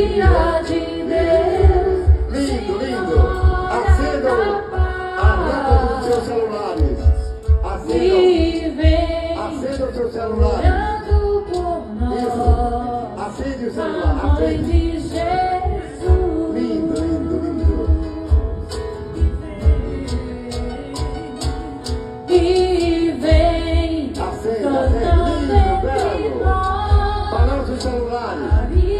Filha de Deus. Lindo, lindo. Acendam a lâmpada dos seus celulares. Acendam, acendam os seus celulares. Isso. Acende o celular. Acende. Lindo, lindo, lindo. E vem acende. cantando Lindo, belo. nós. Balance os celulares.